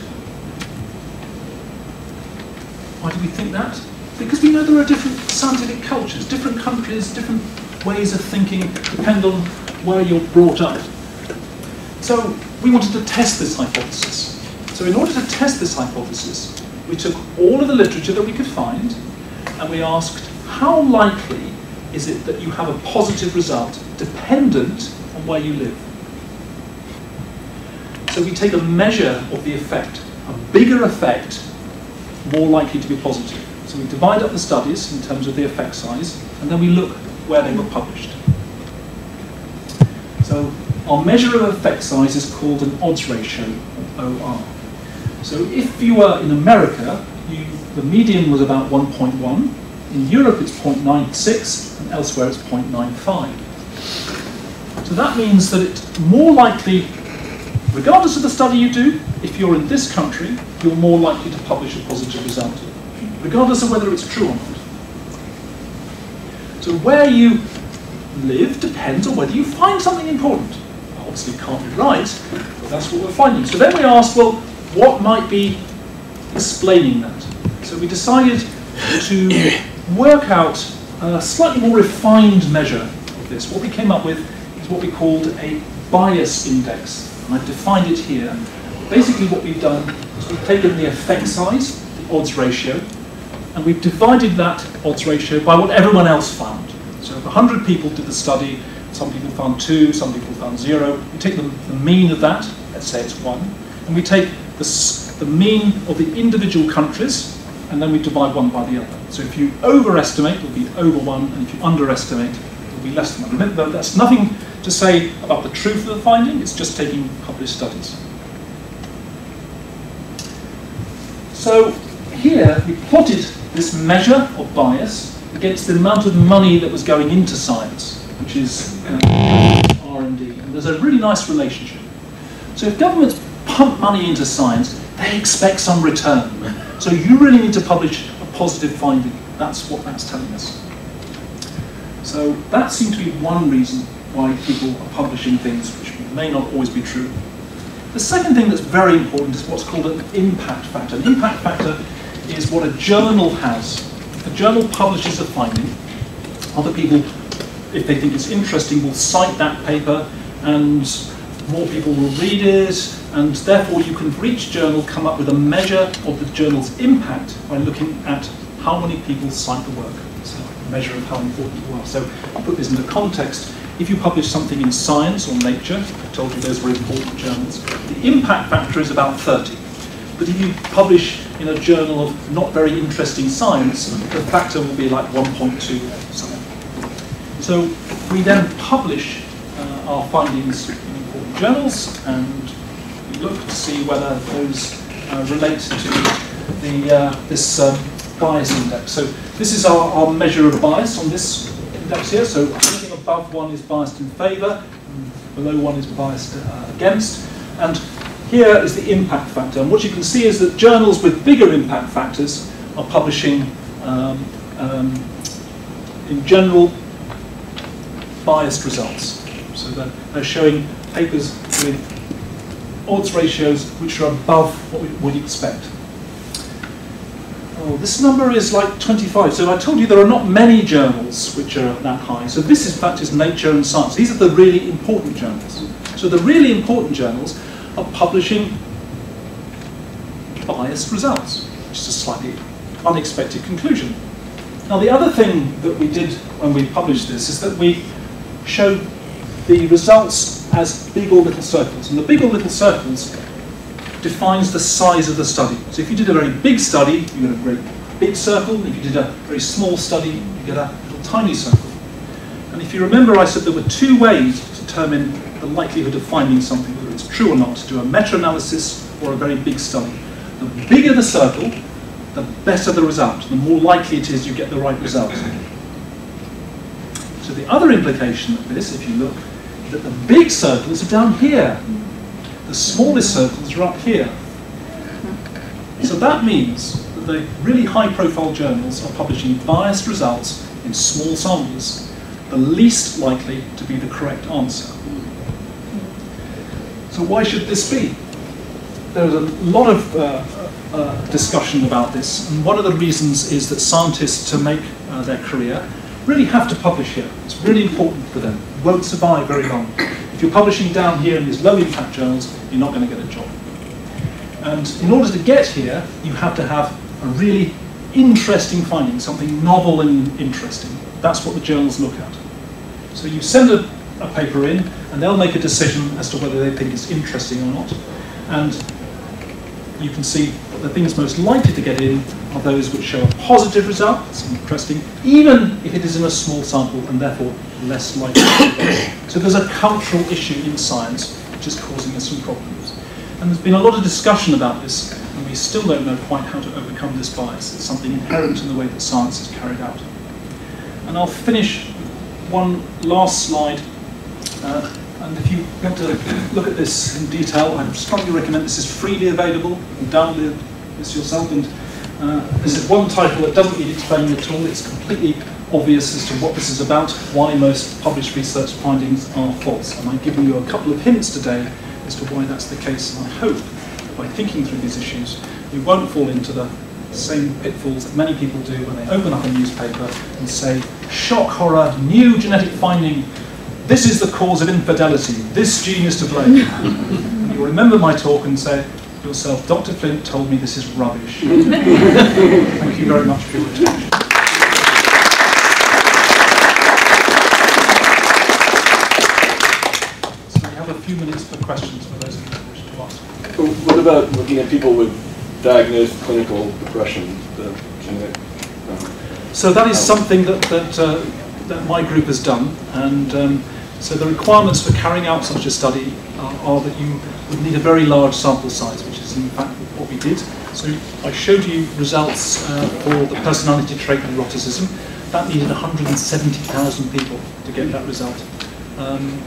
Why do we think that? Because we know there are different scientific cultures, different countries, different ways of thinking depend on where you're brought up. So we wanted to test this hypothesis. So in order to test this hypothesis, we took all of the literature that we could find and we asked how likely is it that you have a positive result dependent on where you live. So we take a measure of the effect, a bigger effect, more likely to be positive. So we divide up the studies in terms of the effect size, and then we look where they were published. So our measure of effect size is called an odds ratio, OR. So if you were in America, you, the median was about 1.1. In Europe, it's 0.96, and elsewhere, it's 0.95. So that means that it's more likely, regardless of the study you do, if you're in this country, you're more likely to publish a positive result, regardless of whether it's true or not. So where you live depends on whether you find something important. Obviously, it can't be right, but that's what we're finding. So then we asked, well, what might be explaining that? So we decided to work out a slightly more refined measure of this. What we came up with is what we called a bias index. And I've defined it here. Basically what we've done is we've taken the effect size, the odds ratio, and we've divided that odds ratio by what everyone else found. So if 100 people did the study, some people found 2, some people found 0. We take the, the mean of that, let's say it's 1, and we take the, the mean of the individual countries, and then we divide one by the other. So if you overestimate, it will be over one, and if you underestimate, it will be less than one. Remember, that's nothing to say about the truth of the finding, it's just taking published studies. So here we plotted this measure of bias against the amount of money that was going into science, which is uh, R&D. And there's a really nice relationship. So if governments pump money into science, they expect some return. So you really need to publish a positive finding. That's what that's telling us. So that seems to be one reason why people are publishing things which may not always be true. The second thing that's very important is what's called an impact factor. An impact factor is what a journal has. A journal publishes a finding, other people, if they think it's interesting, will cite that paper and more people will read it, and therefore you can, for each journal, come up with a measure of the journal's impact by looking at how many people cite the work. It's a measure of how important you are. So put this into context, if you publish something in Science or Nature, I told you those were important journals, the impact factor is about 30. But if you publish in a journal of not very interesting science, the factor will be like 1.2 or something. So we then publish uh, our findings in important journals and we look to see whether those uh, relate to the, uh, this um, bias index. So this is our, our measure of bias on this index here. So above one is biased in favour, below one is biased uh, against. And here is the impact factor. And what you can see is that journals with bigger impact factors are publishing, um, um, in general, biased results. So they're, they're showing papers with odds ratios which are above what we would expect. Oh, this number is like 25. So I told you there are not many journals which are that high. So this, in fact, is Nature and Science. These are the really important journals. So the really important journals are publishing biased results, which is a slightly unexpected conclusion. Now, the other thing that we did when we published this is that we showed the results as big or little circles. And the big or little circles defines the size of the study. So if you did a very big study, you get a very big circle. If you did a very small study, you get a little tiny circle. And if you remember, I said there were two ways to determine the likelihood of finding something, whether it's true or not, to do a meta-analysis or a very big study. The bigger the circle, the better the result, the more likely it is you get the right result. So the other implication of this, if you look, that the big circles are down here. The smallest circles are up here. So that means that the really high-profile journals are publishing biased results in small samples, the least likely to be the correct answer. So why should this be? There's a lot of uh, uh, discussion about this, and one of the reasons is that scientists, to make uh, their career, really have to publish here. It's really important for them. Won't survive very long. If you're publishing down here in these low impact journals, you're not going to get a job. And in order to get here, you have to have a really interesting finding, something novel and interesting. That's what the journals look at. So you send a, a paper in, and they'll make a decision as to whether they think it's interesting or not. And you can see that the things most likely to get in are those which show a positive result, it's interesting, even if it is in a small sample and therefore less likely. so there's a cultural issue in science which is causing us some problems. And there's been a lot of discussion about this, and we still don't know quite how to overcome this bias. It's something inherent in the way that science is carried out. And I'll finish one last slide. Uh, and if you want to look at this in detail, I strongly recommend this is freely available. You can download this yourself. And uh, this is one title that doesn't need explaining at all. It's completely obvious as to what this is about, why most published research findings are false. And I've given you a couple of hints today as to why that's the case. And I hope by thinking through these issues, you won't fall into the same pitfalls that many people do when they open up a newspaper and say, shock horror, new genetic finding, this is the cause of infidelity, this gene is to blame. you'll remember my talk and say yourself, Dr. Flint told me this is rubbish. Thank you very much for your attention. So we have a few minutes for questions for those of you who wish to ask. What about looking at people with diagnosed clinical depression, the genetic? Um, So that is something that, that, uh, that my group has done, and um, so the requirements for carrying out such a study are, are that you would need a very large sample size, which is in fact what we did. So I showed you results uh, for the personality trait neuroticism. That needed 170,000 people to get that result. Um,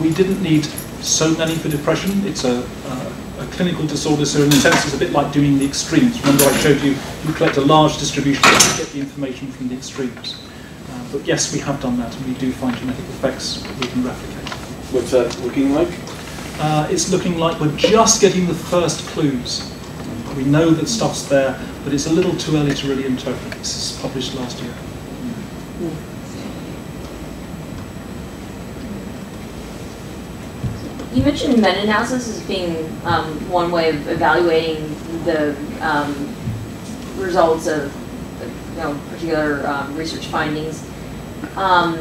we didn't need so many for depression. It's a, a, a clinical disorder, so in a sense it's a bit like doing the extremes. Remember I showed you, you collect a large distribution to get the information from the extremes. Uh, but yes, we have done that, and we do find genetic effects that we can replicate. What's that looking like? Uh, it's looking like we're just getting the first clues. We know that stuff's there, but it's a little too early to really interpret. This is published last year. You mentioned meta-analysis as being um, one way of evaluating the um, results of you know, particular um, research findings. Um,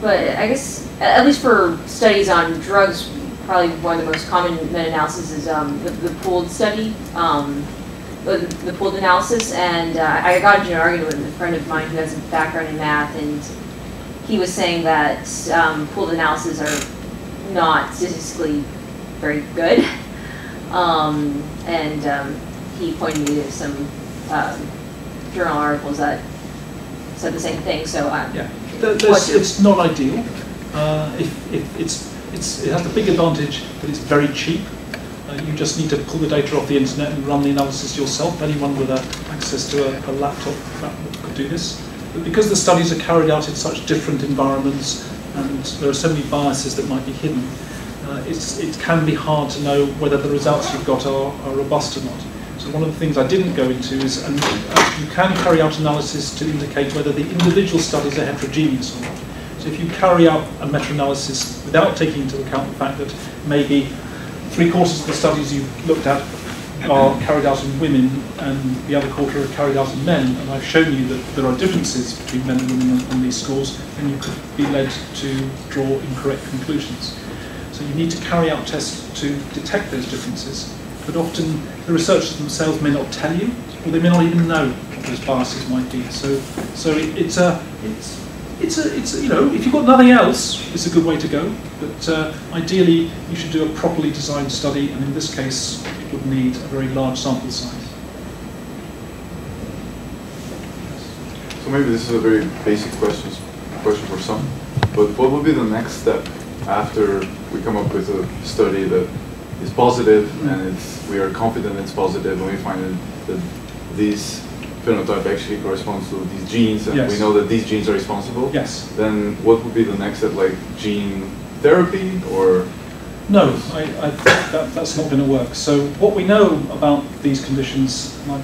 but I guess, at least for studies on drugs, probably one of the most common meta-analysis is um, the, the pooled study, um, the, the pooled analysis. And uh, I got into an argument with a friend of mine who has a background in math, and he was saying that pooled analyses are not statistically very good. Um, and um, he pointed me to some um, journal articles that said the same thing. So I, Yeah, There- there's- it's not ideal. Uh, if, if it's, it's, it has the big advantage that it's very cheap. Uh, you just need to pull the data off the internet and run the analysis yourself. Anyone with uh, access to a, a laptop could do this. But because the studies are carried out in such different environments and there are so many biases that might be hidden, uh, it can be hard to know whether the results you've got are, are robust or not. So one of the things I didn't go into is, and uh, you can carry out analysis to indicate whether the individual studies are heterogeneous or not. So if you carry out a meta-analysis without taking into account the fact that maybe three quarters of the studies you've looked at are carried out in women and the other quarter are carried out in men, and I've shown you that there are differences between men and women on, on these scores, and you could be led to draw incorrect conclusions. So you need to carry out tests to detect those differences. But often the researchers themselves may not tell you, or they may not even know what those biases might be. So, so it, it's a, it's, it's a, it's a, you know, if you've got nothing else, it's a good way to go. But uh, ideally, you should do a properly designed study, and in this case, it would need a very large sample size. So maybe this is a very basic question, question for some, but what would be the next step after we come up with a study that is positive and it's, we are confident it's positive and we find that these phenotype actually corresponds to these genes and we know that these genes are responsible? Yes. Then what would be the next step, like gene therapy or? No, I, I, that, that's not going to work. So what we know about these conditions, and I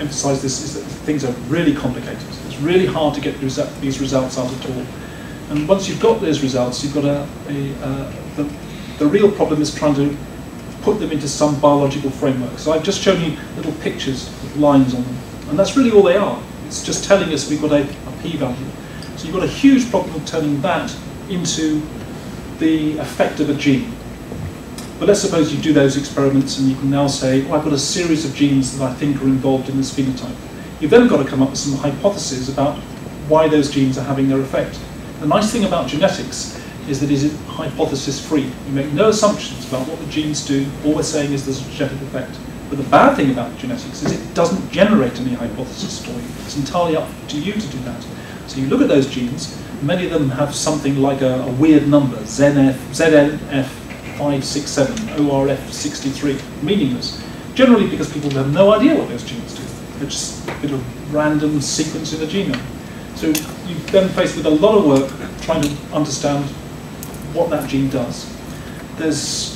emphasise this, is that things are really complicated. It's really hard to get these results out at all. And once you've got those results, you've got a, a uh, the, the real problem is trying to put them into some biological framework. So I've just shown you little pictures with lines on them, and that's really all they are. It's just telling us we've got a, a p-value. So you've got a huge problem of turning that into the effect of a gene. But let's suppose you do those experiments and you can now say, oh, I've got a series of genes that I think are involved in this phenotype. You've then got to come up with some hypotheses about why those genes are having their effect. The nice thing about genetics is that it is hypothesis free. You make no assumptions about what the genes do. All we're saying is there's a genetic effect. But the bad thing about genetics is it doesn't generate any hypothesis for you. It's entirely up to you to do that. So you look at those genes, many of them have something like a, a weird number, ZNF, ZNF 567, ORF 63, meaningless. Generally because people have no idea what those genes do. They're just a bit of random sequence in the genome. So you have then faced with a lot of work trying to understand what that gene does. There's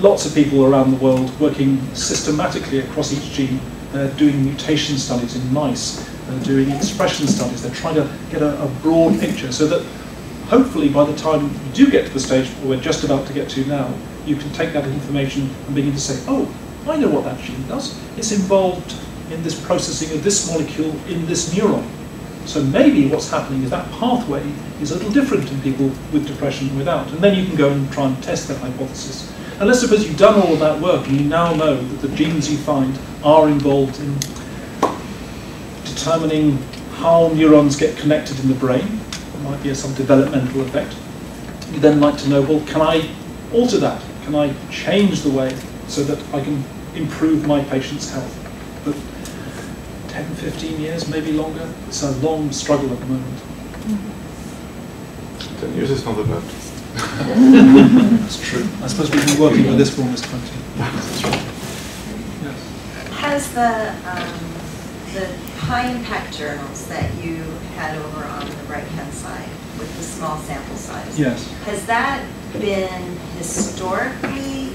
lots of people around the world working systematically across each gene. They're doing mutation studies in mice. They're doing expression studies. They're trying to get a, a broad picture so that hopefully by the time you do get to the stage we're just about to get to now, you can take that information and begin to say, oh, I know what that gene does. It's involved in this processing of this molecule in this neuron. So maybe what's happening is that pathway is a little different in people with depression and without. And then you can go and try and test that hypothesis. And let's suppose you've done all of that work and you now know that the genes you find are involved in determining how neurons get connected in the brain. There might be some developmental effect. You then like to know, well, can I alter that? Can I change the way so that I can improve my patient's health? But 10, 15 years, maybe longer. It's a long struggle at the moment. Ten years is not bad. That's true. I suppose we've been working with this for almost 20. Yes. Has the, um, the high impact journals that you had over on the right-hand side with the small sample size? Yes. Has that been historically,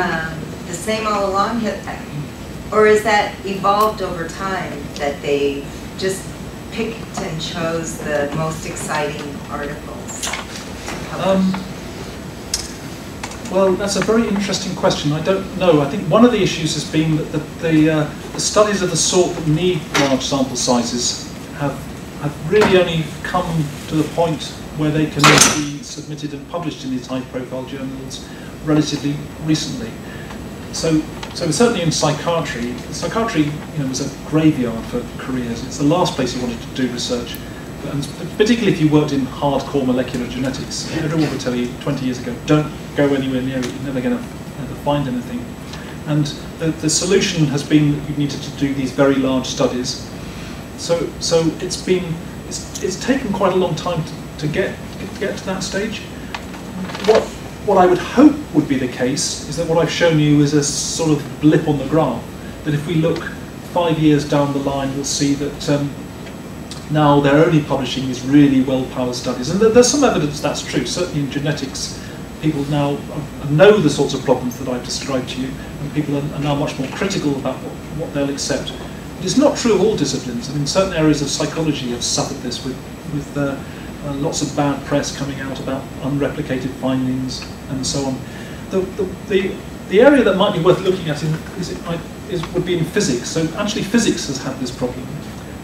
um, the same all along? Or is that evolved over time, that they just picked and chose the most exciting articles to Um. Well, that's a very interesting question. I don't know. I think one of the issues has been that the, the, uh, the studies of the sort that need large sample sizes have, have really only come to the point where they can be submitted and published in these high-profile journals relatively recently. So, so certainly in psychiatry, psychiatry you know, was a graveyard for careers. It's the last place you wanted to do research. And particularly if you worked in hardcore molecular genetics, everyone would tell you 20 years ago, don't go anywhere near it, you're never going to find anything. And the, the solution has been that you needed to do these very large studies. So, so it's been, it's, it's taken quite a long time to, to get, to get to that stage. What, what I would hope would be the case is that what I've shown you is a sort of blip on the graph. That if we look five years down the line, we'll see that um, now they're only publishing these really well-powered studies. And there's some evidence that's true. Certainly in genetics, people now know the sorts of problems that I've described to you, and people are, now much more critical about what, they'll accept. It's not true of all disciplines. I mean, certain areas of psychology have suffered this with, with uh, uh, lots of bad press coming out about unreplicated findings and so on. The, the, the, the area that might be worth looking at in, is, would be in physics. So actually physics has had this problem.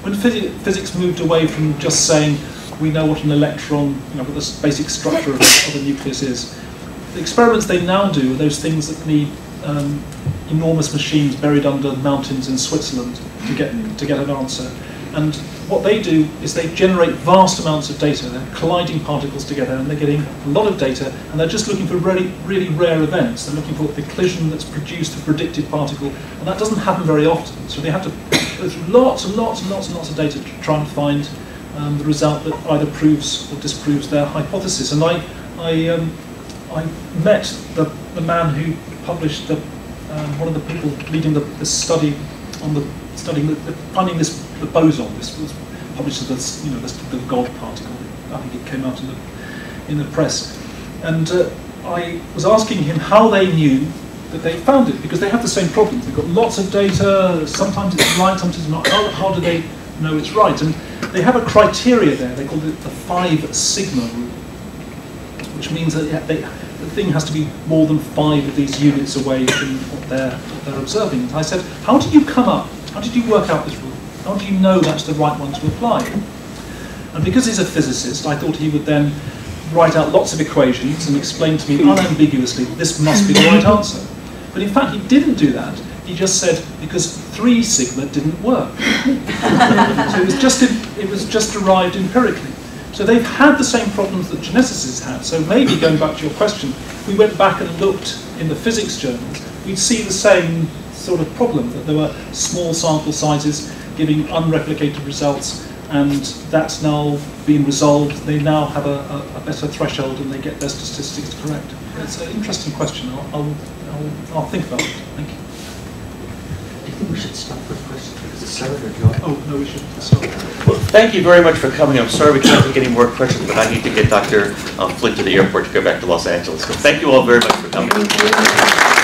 When phys physics moved away from just saying we know what an electron, you know, what the basic structure of, of a nucleus is, the experiments they now do are those things that need um, enormous machines buried under mountains in Switzerland to get, to get an answer. And what they do is they generate vast amounts of data. They're colliding particles together and they're getting a lot of data and they're just looking for really, really rare events. They're looking for the collision that's produced a predicted particle and that doesn't happen very often. So they have to go through lots and lots and lots and lots of data to try and find um, the result that either proves or disproves their hypothesis. And I, I, um, I met the, the man who published the, um, one of the people leading the, the study on the studying the, the, finding this the boson. This was published as the, you know the God particle. I think it came out in the in the press, and uh, I was asking him how they knew that they found it because they have the same problems. They've got lots of data. Sometimes it's right, sometimes it's not. How, how do they know it's right? And they have a criteria there. They call it the five sigma rule, which means that they, the thing has to be more than five of these units away from what they're, what they're observing. And I said, how did you come up? How did you work out this rule? How do you know that's the right one to apply? And because he's a physicist, I thought he would then write out lots of equations and explain to me unambiguously this must be the right answer. But in fact, he didn't do that. He just said because three sigma didn't work. so it was just it was just derived empirically. So they've had the same problems that geneticists had. So maybe going back to your question, we went back and looked in the physics journals, we'd see the same sort of problem that there were small sample sizes giving unreplicated results, and that's now been resolved. They now have a, a, a better threshold and they get their statistics correct. It's an interesting question. I'll, I'll, I'll, I'll think about it. Thank you. Do you think we should stop for questions? Because it's seven or do Oh, no, we should. Sorry. Well, thank you very much for coming. I'm sorry we can't take any more questions, but I need to get Dr. um, Flint to the airport to go back to Los Angeles. So thank you all very much for coming.